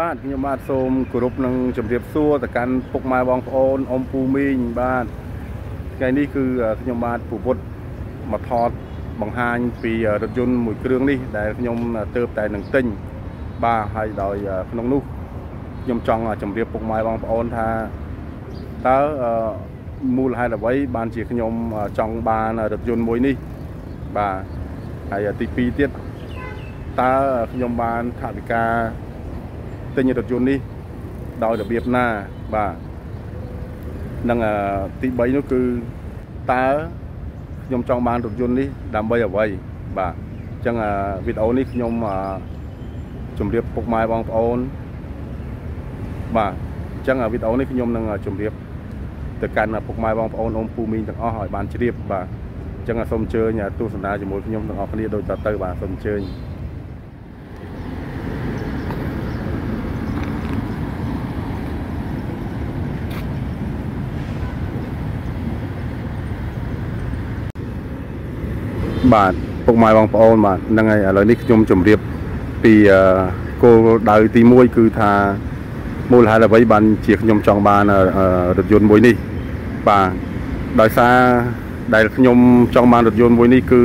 បាទខ្ញុំបាទសូមគោរពនឹងជម្រាបសួរទៅកាន់ពុកម៉ែបងប្អូនអ៊ំពូមីងបាទថ្ងៃនេះគឺខ្ញុំបាទពពុទ្ធមកថតបង្ហាញពីរថយន្តមួយគ្រឿងនេះ ដែលខ្ញុំទៅតែនឹងទិញបាទហើយដោយក្នុងនោះខ្ញុំចង់ជម្រាបពុកម៉ែបងប្អូនថាតើមូលហេតុអ្វី បានជាខ្ញុំចង់បានរថយន្តមួយនេះ បាទហើយទី2ទៀតតើខ្ញុំបានថវិកា ទិញរថយន្តនេះដោយរបៀបណាបាទនឹងទី3នោះគឺតើខ្ញុំចង់បានរថយន្តនេះដើម្បីអ្វីបាទអញ្ចឹងវីដេអូនេះខ្ញុំជម្រាបពុកម៉ែបងប្អូនបាទអញ្ចឹងវីដេអូនេះខ្ញុំនឹងជម្រាបទៅកាន់ពុកម៉ែបងប្អូនអ៊ំពូមីងទាំងអស់ឲ្យបានជ្រាបបាទអញ្ចឹងសូមអញ្ជើញទស្សនាជាមួយខ្ញុំទាំងអស់គ្នាដូចតទៅបាទសូមអញ្ជើញ បាទពុកម៉ែបងប្អូនបាទហ្នឹងហើយឥឡូវនេះខ្ញុំជម្រាបពីគោលដៅទី1គឺថាមូលហេតុអ្វីបានជាខ្ញុំចង់បានរថយន្តមួយនេះបាទដោយសារដែលខ្ញុំចង់បានរថយន្តមួយនេះគឺ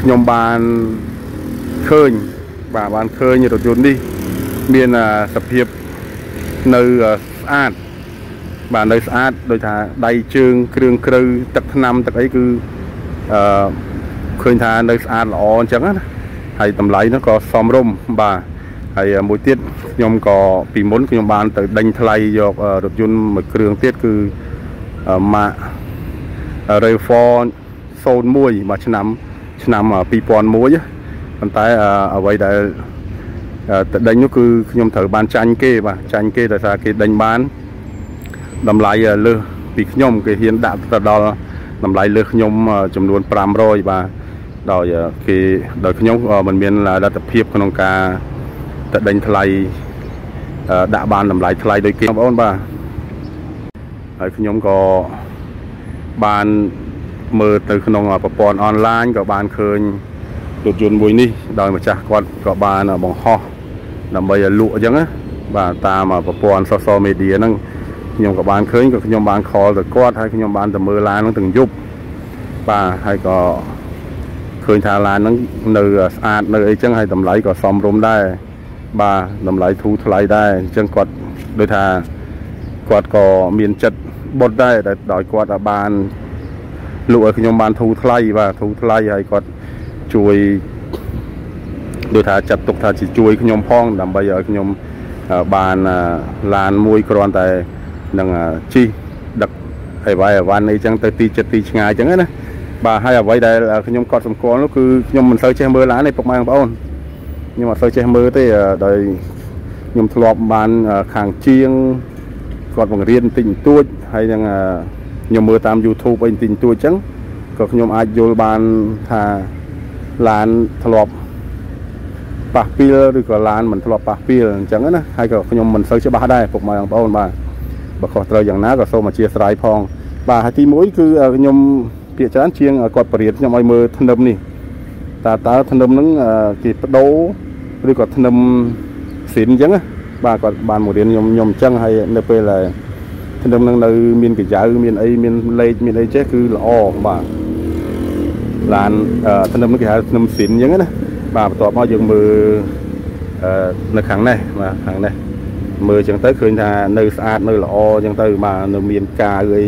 ខ្ញុំបានឃើញបាទបានឃើញរថយន្តនេះមានសភាពនៅស្អាតបាទនៅស្អាតដូចថាដៃជើងគ្រឿងក្រៅទឹកថ្នាំទឹកអីគឺ អឺឃើញថានៅស្អាតល្អអញ្ចឹងណាហើយតម្លៃនោះក៏សមរម្យបាទហើយមួយទៀតខ្ញុំក៏ពីមុនខ្ញុំបានទៅដេញថ្លៃយករថយន្តមួយគ្រឿងទៀតគឺម៉ាក Refor 01មួយឆ្នាំ ឆ្នាំ2001ប៉ុន្តែអ្វីដែលទៅដេញនោះគឺខ្ញុំត្រូវបានចាញ់គេបាទចាញ់គេដោយសារគេដេញបានតម្លៃលើសពីខ្ញុំគេហ៊ានដាក់ទៅដល់ តម្លៃលើសខ្ញុំចំនួន500បាទដោយគេដោយខ្ញុំមិនមានលទ្ធភាពក្នុងការទៅដេញថ្លៃដាក់បានតម្លៃថ្លៃដូចគេបងប្អូនបាទហើយខ្ញុំក៏បានមើលទៅក្នុងប្រព័ន្ធអនឡាញក៏បានឃើញរថយន្តមួយនេះដោយម្ចាស់គាត់ក៏បានបង្ហោះដើម្បីឲ្យលក់អញ្ចឹងណាបាទតាមប្រព័ន្ធ social media ហ្នឹង ខ្ញុំក៏បានឃើញក៏ខ្ញុំបាន call ទៅគាត់ហើយខ្ញុំបានទៅមើលឡានហ្នឹងទាំងយប់បាទហើយក៏ឃើញថាឡានហ្នឹងនៅស្អាតនៅអីចឹងហើយតម្លៃក៏សមរម្យដែរបាទតម្លៃធូរថ្លៃដែរអញ្ចឹងគាត់ដូចថាគាត់ក៏មានចិត្តបុតដែរដោយគាត់បានលក់ឲ្យខ្ញុំបានធូរថ្លៃបាទធូរថ្លៃហើយគាត់ជួយដូចថាចាត់ទុកថាជាជួយខ្ញុំផងដើម្បីឲ្យខ្ញុំបានឡានមួយគ្រាន់តែ នឹងជីដឹកអីវ៉ៃអវ៉ាន់អីចឹងទៅទីចិត្តទីឆ្ងាយចឹងណាបាទហើយអ្វីដែលខ្ញុំកត់សម្គាល់នោះគឺខ្ញុំមិនសូវចេះមើលឡានទេពុកម៉ែបងប្អូនខ្ញុំអត់សូវចេះមើលទេដោយខ្ញុំធ្លាប់បានខាងជាងគាត់បង្រៀនបន្តិចបន្តួចហើយនឹងខ្ញុំមើលតាម YouTube អីបន្តិចបន្តួចចឹងក៏ខ្ញុំអាចយល់បានថាឡានធ្លាប់ប៉ះពីលឬក៏ឡានមិនធ្លាប់ប៉ះពីលអញ្ចឹងណាហើយក៏ខ្ញុំមិនសូវច្បាស់ដែរពុកម៉ែបងប្អូនបាទ បើខុសត្រូវយ៉ាងណាក៏សូមអធិស្ឋានផង បាទហើយទី1គឺខ្ញុំពាក្យច្រើនជាងគាត់បរៀនខ្ញុំឲ្យមើលធ្នឹមនេះតើតើធ្នឹមហ្នឹងគេបដូរឬក៏ធ្នឹមស៊ីនអញ្ចឹងណាបាទគាត់បានមករៀនខ្ញុំខ្ញុំអញ្ចឹងហើយនៅពេលដែលធ្នឹមហ្នឹងនៅមានកញ្ចៅមានអីមានលេខមានអីចេះគឺល្អបាទឡានធ្នឹមហ្នឹងគេហៅធ្នឹមស៊ីនអញ្ចឹងណាបាទបន្ទាប់មកយើងមើលនៅខាងនេះបាទខាងនេះ មើលអញ្ចឹងទៅឃើញថានៅស្អាតនៅល្អអញ្ចឹងទៅបាទនៅមានកាវអី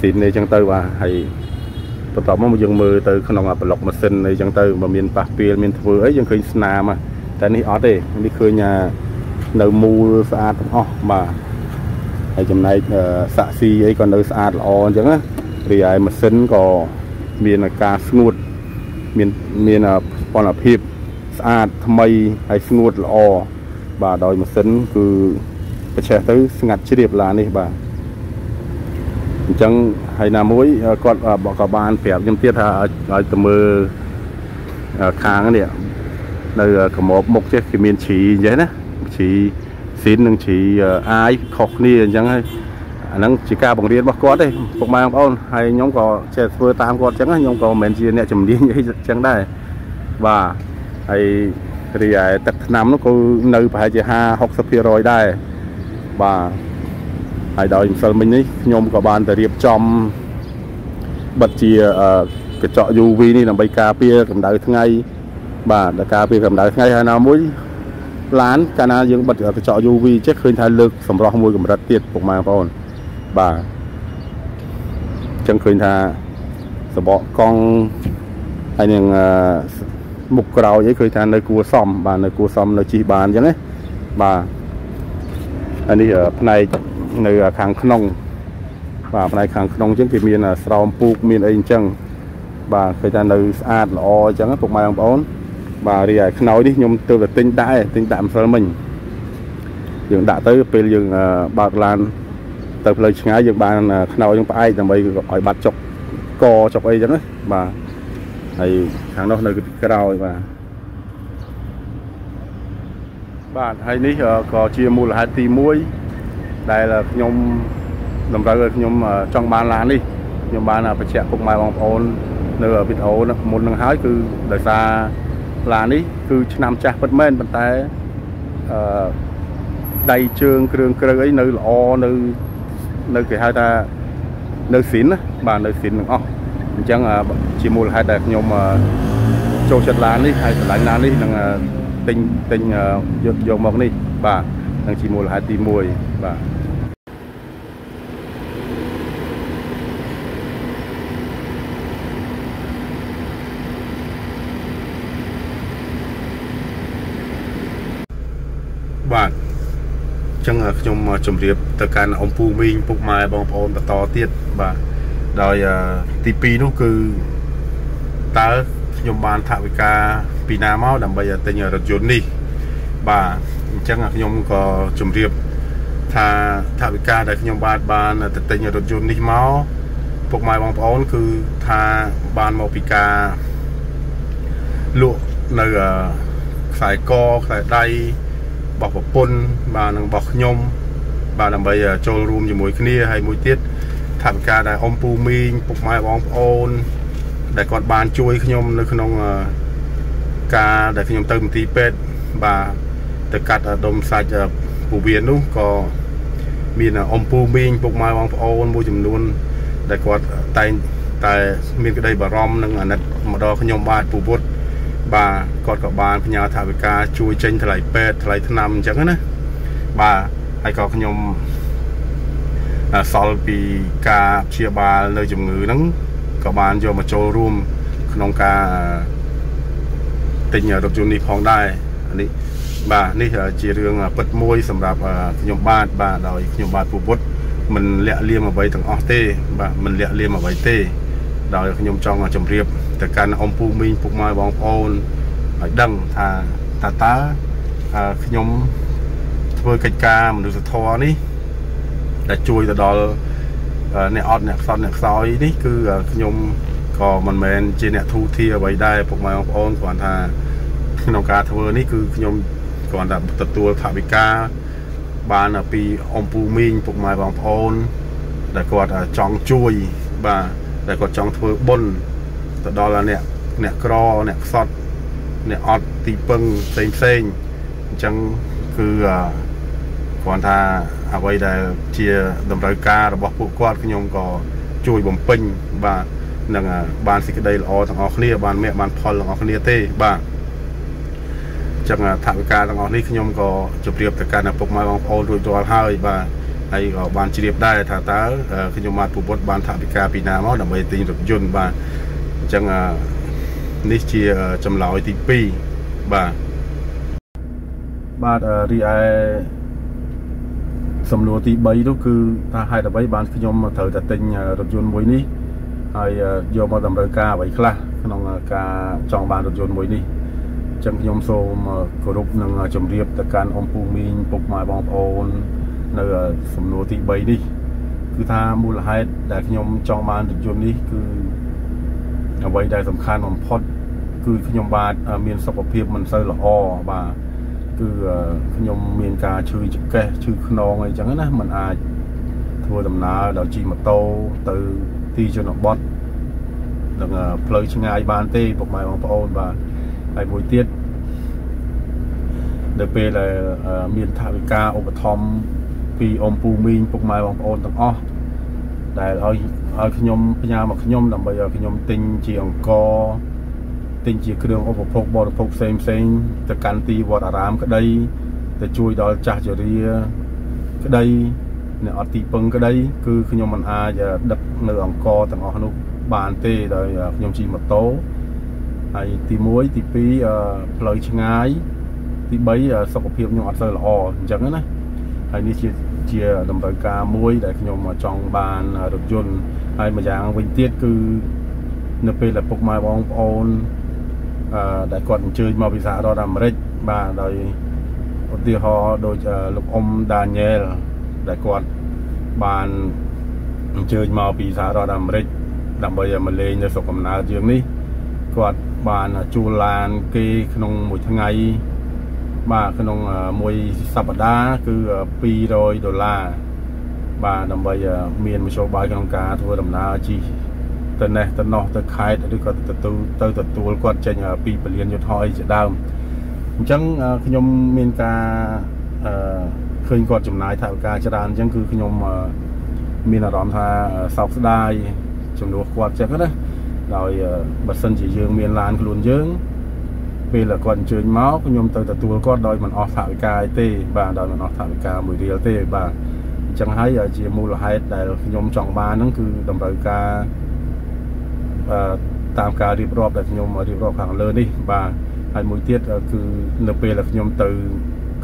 ស៊ីនអីអញ្ចឹងទៅបាទហើយបន្ទាប់មកយើងមើលទៅក្នុងប្លុកម៉ាស៊ីនអីចឹងទៅបើមានប៉ះពីលមានធ្វើអីយើងឃើញស្នាមតែនេះអត់ទេនេះឃើញនៅមូលស្អាតទាំងអស់បាទហើយចំណែកសាក់ស៊ីអីក៏នៅស្អាតល្អអញ្ចឹងណារីឯម៉ាស៊ីនក៏មានការស្ងួតមានមានពណ៌ភាពស្អាតថ្មីហើយស្ងួតល្អ បាទដោយម៉ាស៊ីនគឺប្រឆេះទៅស្ងាត់ជ្រាបឡាននេះបាទអញ្ចឹងហើយណាមួយគាត់ក៏បានប្រាប់ខ្ញុំទៀតថាឲ្យទៅមើលខាងនេះនៅកមោបមុខចេះគេមានជ្រីអញ្ចឹងណាជ្រីស៊ីននិងជ្រីអាយខុសគ្នាអញ្ចឹងហើយអាហ្នឹងជាការបង្រៀនរបស់គាត់ទេពុកម៉ែបងប្អូនហើយខ្ញុំក៏ចេះធ្វើតាមគាត់អញ្ចឹងខ្ញុំក៏មិនមែនជាអ្នកជំនាញអីអញ្ចឹងដែរបាទហើយ រីឯទឹកថ្នាំនោះគឺនៅប្រហែលជា50 60%ដែរបាទហើយដោយម្សិលមិញនេះខ្ញុំក៏បានទៅរៀបចំបិទជាកញ្ចក់ UV នេះដើម្បីការពារកម្ដៅថ្ងៃបាទដល់ការពារកម្ដៅថ្ងៃហើយណាមួយឡានកាលណាយើងបិទកញ្ចក់ UV ចេះឃើញថាលើកសម្រស់មួយកម្រិតទៀតពុកម៉ែបងប្អូនបាទអញ្ចឹងឃើញថាសបកកង់ហើយនឹង មុខក្រោយអីឃើញថានៅគួសមបាទនៅគួសមនៅជិះបានអញ្ចឹងណាបាទហើយនេះផ្នែកនៅខាងក្នុងបាទផ្នែកខាងក្នុងអញ្ចឹងគេមានស្រោមពូកមានអីអញ្ចឹងបាទឃើញថានៅស្អាតល្អអញ្ចឹងពុកម៉ែបងប្អូនបាទរីឯខ្នើយនេះខ្ញុំទៅតែទិញដែរទិញដាក់ម្សិលមិញយើងដាក់ទៅពេលយើងបើកឡានទៅផ្លូវឆ្ងាយយើងបានខ្នើយយើងផ្អែកដើម្បីឲ្យបាត់ចុកកចុកអីចឹងណាបាទ ហើយខាងនោះនៅក្រោយបាទបាទហើយនេះក៏ជាមូលហេតុទី1ដែលខ្ញុំតម្រូវឲ្យខ្ញុំចង់បានឡាននេះខ្ញុំបានបញ្ជាក់ពុកម៉ែបងប្អូននៅវីដេអូមុននឹងហើយគឺដោយសារឡាននេះគឺឆ្នាំចាស់ពិតមែនប៉ុន្តែអឺដៃជើងគ្រឿងក្រៅអីនៅល្អនៅនៅគេហៅថានៅស៊ីនណាបាទនៅស៊ីនទាំងអស់ អញ្ចឹងជាមូលហេតុដែលខ្ញុំចូលចិត្តឡាននេះហើយឆ្លាញ់ឡាននេះនឹងទិញទិញយកយកមកនេះបាទនឹងជាមូលហេតុទី1បាទបាទអញ្ចឹងខ្ញុំជម្រាបទៅកាន់អំពូមីងពុកម៉ែបងប្អូនបន្តទៀតបាទ ដោយទី2នោះគឺតើខ្ញុំបានថវិកាពីណាមកដើម្បីទិញរថយន្តនេះបាទអញ្ចឹងខ្ញុំក៏ជម្រាបថាថវិកាដែលខ្ញុំបានបានទៅទិញរថយន្តនេះមកពុកម៉ែបងប្អូនគឺថាបានមកពីការលក់នៅខ្សែកខ្សែដៃរបស់ប្រពន្ធបាទនិងរបស់ខ្ញុំបាទដើម្បីចូលរួមជាមួយគ្នាហើយមួយទៀត ថាវិការដែលអ៊ំពូមីងពុកម៉ែបងប្អូន ដែលគាត់បានជួយខ្ញុំនៅក្នុងការដែលខ្ញុំទៅមន្ទីរពេទ្យបាទទៅកាត់ដុំសាច់ពូវៀននោះក៏មានអ៊ំពូមីងពុកម៉ែបងប្អូនមួយចំនួន ដែលគាត់តែងតែមានក្តីបារម្ភនិងអាណិតមកដល់ខ្ញុំបាទពូពុទ្ធបាទគាត់ក៏បានផ្ញើថវិកាជួយចេញថ្លៃពេទ្យថ្លៃថ្នាំអញ្ចឹងណាបាទហើយក៏ខ្ញុំ សល់ពីការព្យាបាលនៅជំងឺហ្នឹងក៏បានយកមកចូលរួម ក្នុងការទិញរថយន្តនេះផងដែរនេះបាទនេះជារឿងពិតមួយសម្រាប់ខ្ញុំបាទបាទដោយខ្ញុំបាទពពុទ្ធមិនលាក់លៀមអ្វីទាំងអស់ទេ បាទមិនលាក់លៀមអ្វីទេ ដោយខ្ញុំចង់ជម្រាបទៅកាន់អ៊ំពូមីងពុកម៉ែបងប្អូនឲ្យដឹងថាតើតើខ្ញុំធ្វើកិច្ចការមនុស្សធម៌នេះ ដែលជួយទៅដល់អ្នកអត់អ្នកខ្សត់អ្នកខ្សោយនេះគឺខ្ញុំក៏មិនមែនជាអ្នកធូធាអ្វីដែរពុកម៉ែបងប្អូនគ្រាន់ថាក្នុងការធ្វើនេះគឺខ្ញុំគ្រាន់តែទទួលថវិកាបានពីអ៊ំពូមីងពុកម៉ែបងប្អូន ដែលគាត់ចង់ជួយបាទដែលគាត់ចង់ធ្វើបុណ្យទៅដល់អ្នកអ្នកក្រអ្នកខ្សត់អ្នកអត់ទីពឹងផ្សេងផ្សេងអញ្ចឹងគឺ គ្រាន់ថាអ្វីដែលជាតម្រូវការរបស់ពួកគាត់ខ្ញុំក៏ជួយបំពេញបាទនឹងបានសេចក្តីល្អទាំងអស់គ្នាបានមេបានផលទាំងអស់គ្នាទេបាទចឹងថវិកាទាំងអស់នេះខ្ញុំក៏ជម្រាបទៅកាន់ឪពុកម៉ែបងប្អូនរួចរាល់ហើយបាទហើយក៏បានជ្រាបដែរថាតើខ្ញុំបានពុទ្ធបានថវិកាពីណាមកដើម្បីទិញរថយន្តបាទអញ្ចឹងនេះជាចម្លើយទី2បាទបាទរីឯ សំណួរទី3នោះគឺថាហេតុអ្វីបានខ្ញុំត្រូវតែទិញរថយន្តមួយនេះហើយយកមកតម្រូវការអ្វីខ្លះក្នុងការចង់បានរថយន្តមួយនេះអញ្ចឹងខ្ញុំសូមគោរពនិងជម្រាបទៅកាន់អ៊ំពូមីងពុកម៉ែបងប្អូននៅសំណួរទី3នេះគឺថាមូលហេតុដែលខ្ញុំចង់បានរថយន្តនេះគឺអ្វីដែលសំខាន់បំផុតគឺខ្ញុំបាទមានសុខភាពមិនសូវល្អបាទ គឺខ្ញុំមានការឈឺចង្កេះឈឺខ្នងអីចឹងណាมันអាចធ្វើដំណើរដល់ជិះម៉ូតូទៅទីជនបទនឹងផ្លូវឆ្ងាយបានទេពុកម៉ែបងប្អូនបាទហើយមួយទៀតនៅពេលដែលមានថាវិការឧបត្ថម្ភពីអ៊ំពូមីងពុកម៉ែបងប្អូនទាំងអស់ដែលឲ្យឲ្យខ្ញុំផ្ញើមកខ្ញុំដើម្បីឲ្យខ្ញុំទិញជាអង្គ ទិញជាគ្រឿងឧបភោគបរិភោគផ្សេងផ្សេងទៅកាន់ទីវត្តអារាមក្តីទៅជួយដល់ចាស់ជរាក្តីអ្នកអត់ទីពឹងក្តីគឺខ្ញុំមិនអាចដឹកនៅអង្គទាំងអស់នោះបានទេដោយខ្ញុំជិះម៉ូតូហើយទី1ទី2ផ្លូវឆ្ងាយទី3សុខភាពខ្ញុំអត់សូវល្អអញ្ចឹងណាហើយនេះជាជាតម្រូវការមួយដែលខ្ញុំចង់បានរថយន្តហើយម្យ៉ាងវិញទៀតគឺនៅពេលដែលពុកម៉ែបងប្អូនអឺ ដែលគាត់អញ្ជើញមកពីសហរដ្ឋអាមេរិកបាទដោយឧទាហរណ៍ដូចលោកអ៊ំដាញ៉ែលដែលគាត់បានអញ្ជើញមកពីសហរដ្ឋអាមេរិកដើម្បីមកលេងនៅស្រុកកំណើតយើងនេះគាត់បានជួលឡានគេក្នុងមួយថ្ងៃបាទក្នុងមួយសប្តាហ៍គឺ200ដុល្លារបាទដើម្បីមានមធ្យោបាយក្នុងការធ្វើដំណើរជិះ ទៅនេះទៅនោះទៅខេត្តឬក៏ទៅទទួលទៅទទួលគាត់ចេញពីពលានយុទ្ធហោអីជាដើមអញ្ចឹងខ្ញុំមានការអឺឃើញគាត់ចំណាយថវិកាច្រើនអញ្ចឹងគឺខ្ញុំមានអារម្មណ៍ថាសោកស្ដាយចំនួនគាត់ចឹងណាដោយបើសិនជាយើងមានឡានខ្លួនយើងពេលគាត់អញ្ជើញមកខ្ញុំទៅទទួលគាត់ដោយមិនអស់ថវិកាទេបាទដោយមិនអស់ថវិកាមួយរៀលទេបាទអញ្ចឹងហើយជាមូលហេតុដែលខ្ញុំចង់បានហ្នឹងគឺតម្រូវការអឺ តាមការរៀបរាប់ដែលខ្ញុំរៀបរាប់ខាងលើនេះបាទហើយមួយទៀតគឺនៅពេលដែលខ្ញុំទៅ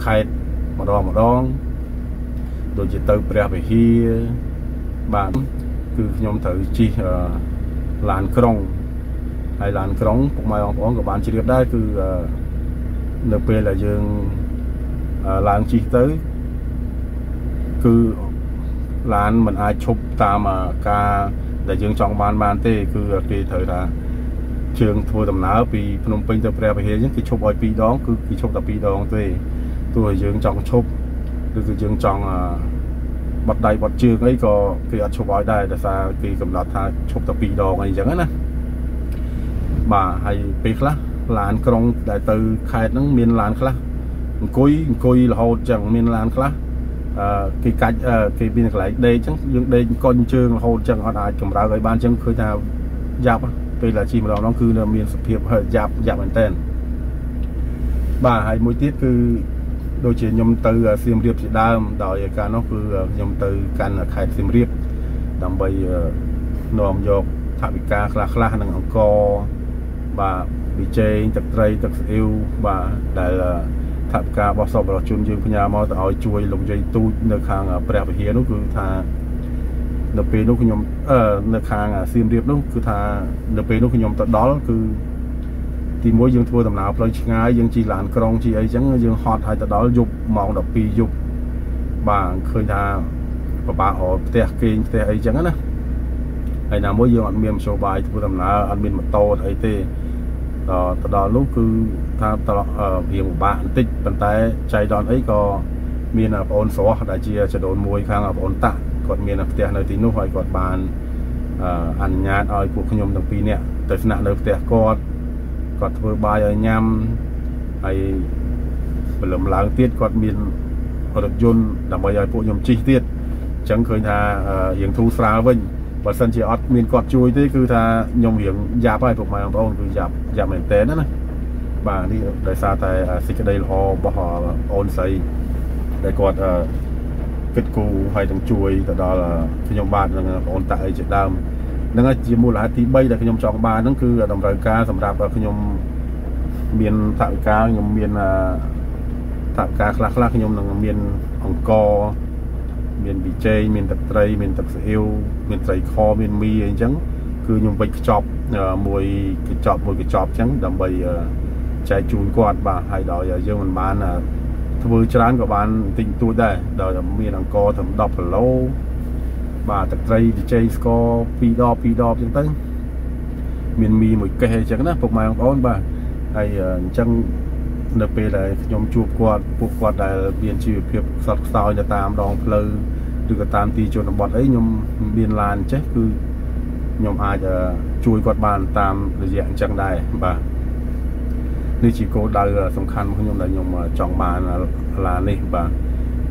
ខេត្តម្ដងម្ដងដូចជាទៅព្រះវិហារបាទគឺខ្ញុំត្រូវជិះឡានក្រុងហើយឡានក្រុងពុកម៉ែបងប្អូនក៏បានជ្រាបដែរគឺនៅពេលដែលយើងឡើងជិះទៅគឺឡានមិនអាចឈប់តាមការ ដែលយើងចង់បានបានទេគឺគេត្រូវថាជើងធ្វើដំណើរពីភ្នំពេញទៅព្រះវិហារអញ្ចឹងគេឈប់ឲ្យ2ដងគឺគេឈប់តែ2ដងទេទោះឲ្យយើងចង់ឈប់ឬគឺយើងចង់បត់ដៃបត់ជើងអីក៏គេអត់ឈប់ឲ្យដែរដោយសារគេកំណត់ថាឈប់តែ2ដងអីអញ្ចឹងណាបាទហើយពេលខ្លះឡានក្រុងដែលទៅខេត្តហ្នឹងមានឡានខ្លះអង្គុយអង្គុយរហូតចឹងមានឡានខ្លះអឺ គេកាច់គេមានកន្លែងដេកចឹងយើងដេកកុញជើងរហូតចឹងអត់អាចកម្រើឲ្យបានចឹងឃើញថាយ៉ាប់ពេលដែលជិះម្ដងហ្នឹងគឺនៅមានសភាពយ៉ាប់យ៉ាប់មែនតើបាទហើយមួយទៀតគឺដូចជាខ្ញុំទៅសៀមរាបជាដើមដោយកាលនោះគឺខ្ញុំទៅកាន់ខេត្តសៀមរាបដើម្បីនាំយកថវិកាខ្លះខ្លះនឹងអង្គបាទប៊ីចេងទឹកត្រីទឹកស្អ៊ីវបាទដែល ថវិការបស់សពរដ្ឋជនយើងផ្ញើមកទៅឲ្យជួយលោកយាយទូចនៅខាងព្រះវិហារនោះគឺថានៅពេលនោះខ្ញុំអឺនៅខាងសៀមរាបនោះគឺថានៅពេលនោះខ្ញុំទៅដល់គឺទីមួយយើងធ្វើដំណើរផ្លូវឆ្ងាយយើងជិះឡានក្រុងជិះអីចឹងយើងហត់ហើយទៅដល់យប់ម៉ោង12យប់បាទឃើញថាពិបាកអត់ផ្ទះគេងផ្ទះអីចឹងណាហើយណាមួយយើងអត់មានមធ្យោបាយធ្វើដំណើរអត់មានម៉ូតូអីទេ ដល់ទៅដល់នោះគឺថាតររៀងពិបាកបន្តិចប៉ុន្តែចៃដនអីក៏មានបងអូនស្រស់ដែលជាចដូនមួយខាងបងអូនតាក់គាត់មានផ្ទះនៅទីនោះហើយគាត់បានអនុញ្ញាតឲ្យពួកខ្ញុំទាំងពីរនាក់ទៅស្នាក់នៅផ្ទះគាត់គាត់ធ្វើបាយឲ្យញ៉ាំហើយព្រលឹមឡើងទៀតគាត់មានរថយន្តដើម្បីឲ្យពួកខ្ញុំជិះទៀតអញ្ចឹងឃើញថាយើងធូរស្រាលវិញ បើសិនជាអត់មានគាត់ជួយទេគឺថាខ្ញុំរៀងយ៉ាប់ហើយពុកម៉ែបងប្អូនគឺយ៉ាប់យ៉ាប់មែនតើណាបាទនេះដោយសារតែសេចក្តីល្អរបស់អូនស្រីដែលគាត់គិតគូរហើយទាំងជួយទៅដល់ខ្ញុំបាទនឹងបងអូនតាក់អីជាដើមនឹងជាមូលហេតុទី3ដែលខ្ញុំចង់បានហ្នឹងគឺតម្រូវការសម្រាប់ខ្ញុំមានថវិកាខ្ញុំមានថវិកាខ្លះខ្លះខ្ញុំនឹងមានអង្គ មានប៊ីចេងមានទឹកត្រីមានទឹកស៊ីអ៊ីវមានត្រីខមានមីអីចឹងគឺខ្ញុំវិចខ្ចប់មួយកញ្ចប់មួយកញ្ចប់ចឹងដើម្បីចែកជូនគាត់បាទហើយដល់យើងមិនបានធ្វើច្រើនក៏បានតិចតួចដែរដល់មានអង្គត្រត្រឹម10គីឡូបាទទឹកត្រីប៊ីចេងស្ករ2ដប2ដបចឹងទៅមានមីមួយកេះអញ្ចឹងណាពុកម៉ែបងប្អូនបាទហើយអញ្ចឹង នៅពេលដែលខ្ញុំជួបគាត់ពួកគាត់ដែលមានជីវភាពខ្សត់ខ្សោយទៅតាមដងផ្លូវឬក៏តាមទីជនបទអីខ្ញុំមានឡានចេះគឺខ្ញុំអាចជួយគាត់បានតាមរយៈអញ្ចឹងដែរបាទនេះជាគោលដៅសំខាន់របស់ខ្ញុំដែលខ្ញុំចង់បានឡានេះបាទ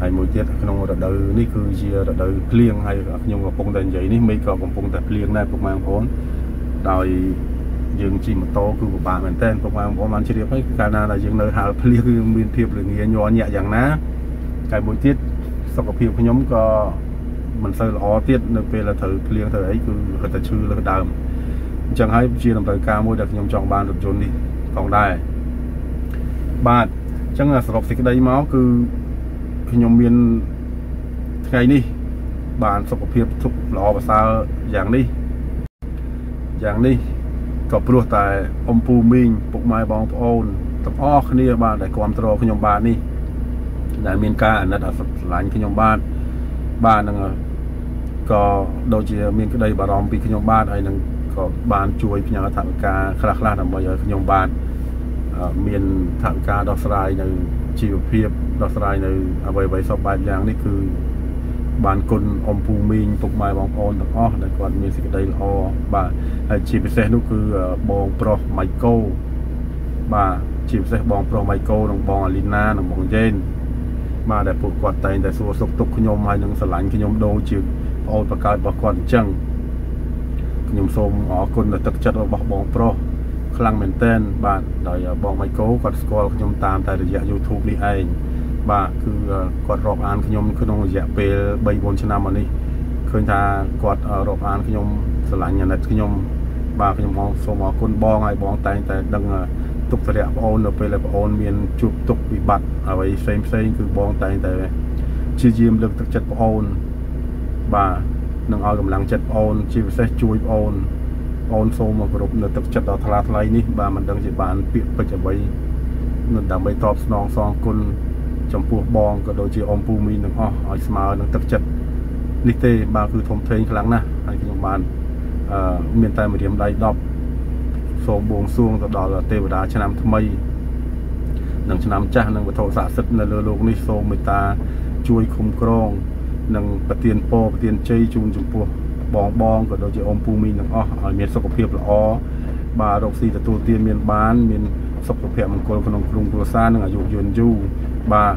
ហើយមួយទៀតក្នុងរដូវនេះគឺជារដូវភ្លៀងហើយខ្ញុំកំពុងតែនិយាយនេះមេឃក៏កំពុងតែភ្លៀងដែរពុកម៉ែបងប្អូនដោយ យើងជិះម៉ូតូគឺពិបាកមែនតើពុកម៉ែបងប្អូនបានជ្រាបហើយកាលណាដែលយើងនៅហាលភ្លៀងគឺមានភាពល្ងាញ័រញាក់យ៉ាងណាហើយមួយទៀតសុខភាពខ្ញុំក៏មិនសូវល្អទៀតនៅពេលដែលត្រូវភ្លៀងទៅអីគឺគាត់តែឈឺលើដើមអញ្ចឹងហើយជាតម្រូវការមួយដែលខ្ញុំចង់បានរថយន្តនេះផងដែរបាទអញ្ចឹងសរុបសេចក្តីមកគឺខ្ញុំមានថ្ងៃនេះបានសុខភាពទុកល្អប្រសើរយ៉ាងនេះយ៉ាងនេះ ក៏ព្រោះតែអ៊ំពូមីងពុកម៉ែបងប្អូនទាំងអស់គ្នាបាទដែលគ្រប់គ្រងខ្ញុំបាទនេះដែលមានការអាណិតអាស្រឡាញ់ខ្ញុំបាទបាទនឹងក៏ដូចជាមានក្តីបារម្ភពីខ្ញុំបាទហើយនឹងក៏បានជួយផ្ញើថវិកាខ្លះខ្លះដើម្បីឲ្យខ្ញុំបាទមានថវិកាដោះស្រាយនៅជីវភាពដោះស្រាយនៅអ្វីអ្វីសពបែបយ៉ាងនេះគឺ បានគុណអ៊ំពូមីងពុកម៉ែបងប្អូនទាំងអស់ដែលគាត់មានសេចក្តីល្អបាទហើយជាពិសេសនោះគឺបងប្រុសម៉ៃកូបាទជាពិសេសបងប្រុសម៉ៃកូនិងបងអាលីណានិងបងយ៉េនបាទដែលពួកគាត់តែងតែសួរសុខទុក្ខខ្ញុំហើយនឹងស្រឡាញ់ខ្ញុំដូចជាប្អូនបកើតរបស់គាត់អញ្ចឹងខ្ញុំសូមអរគុណដល់ទឹកចិត្តរបស់បងប្រុសខ្លាំងមែនទែនបាទដោយបងម៉ៃកូគាត់ស្គាល់ខ្ញុំតាមតែរយៈ YouTube នេះឯង បាទគឺគាត់រាប់អានខ្ញុំក្នុងរយៈពេល3 4ឆ្នាំមកនេះឃើញថាគាត់រាប់អានខ្ញុំស្រឡាញ់អាណិតខ្ញុំបាទខ្ញុំផងសូមអរគុណបងហើយបងតែងតែដឹងទុកទរៈបងអូននៅពេលដែលបងអូនមានជួបទុកវិបត្តិអ្វីផ្សេងផ្សេងគឺបងតែងតែជាយាមលើកទឹកចិត្តបងអូនបាទនឹងឲ្យកម្លាំងចិត្តបងអូន ជាពិសេសជួយបងអូនបងអូនសូមគោរពនៅទឹកចិត្តដ៏ថ្លាថ្លៃនេះបាទមិនដឹងជាបានពាក្យពេចន៍អ្វីនឹងដើម្បីតបស្នងសងគុណ ចំពោះបងក៏ដូចជាអ៊ំពូមីទាំងអស់ឲ្យស្មើនឹងទឹកចិត្តនេះទេបាទគឺធំធេងខ្លាំងណាស់ហើយខ្ញុំបានអឺមានតែម្រាមដៃ10សូមបួងសួងទៅដល់ទេវតាឆ្នាំថ្មីនិងឆ្នាំចាស់និងវត្ថុស័ក្តិសិទ្ធិនៅលើโลกនេះសូមមេត្តាជួយคุ้មគ្រងនិងប្រទានពរប្រទានជ័យជូនចំពោះបងបងក៏ដូចជាអ៊ំពូមីទាំងអស់ឲ្យមានសុខភាពល្អបាទរកស៊ីទទួលទានមានបាន មានសុខភាពមង្គលក្នុងក្រុមគ្រួសារនិងអាយុយឺនយូរ បាទ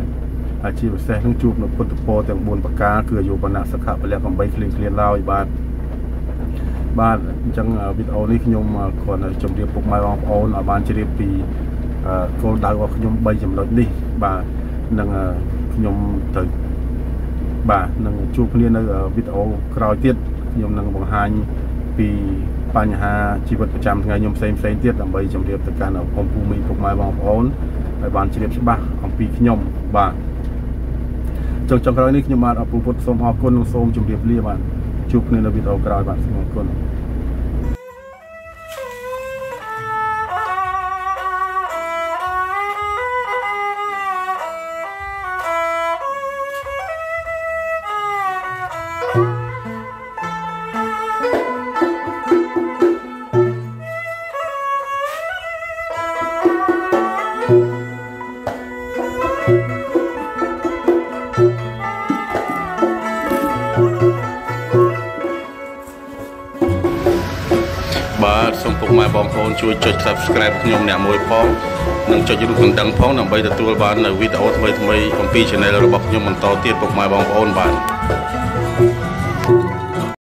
អាជីវពិសេសនឹងជួបនៅពុទ្ធពរទាំង4ប្រការគឺអាយុវណ្ណៈសុខៈពលៈ8គ្លៀងគ្លៀនឡើយបាទបាទអញ្ចឹងវីដេអូនេះខ្ញុំគ្រាន់តែជម្រាបពុកម៉ែបងប្អូនឲ្យបានជ្រាបពីគោលដៅរបស់ខ្ញុំ3ចំណុចនេះបាទនឹងខ្ញុំត្រូវបាទនឹងជួបគ្នានៅវីដេអូក្រោយទៀតខ្ញុំនឹងបង្ហាញពីបញ្ហាជីវិតប្រចាំថ្ងៃខ្ញុំផ្សេងផ្សេងទៀតដើម្បីជម្រាបទៅកាន់អ៊ំពូមីពុកម៉ែបងប្អូន ឲ្យបានជ្រាបច្បាស់អំពីខ្ញុំបាទចុងចុងក្រោយនេះខ្ញុំបាទអពុពុទ្ធសូមអរគុណនិងសូមជម្រាបលាបាទជួបគ្នានៅវីដេអូក្រោយបាទសូមអរគុណ ជួយចុច Subscribe ខ្ញុំអ្នកមួយផងនិងចុចរូបកណ្ដឹងផងដើម្បីទទួលបាននៅវីដេអូថ្មីៗអំពី Channel របស់ខ្ញុំបន្តទៀតពុកម៉ែបងប្អូនបាទ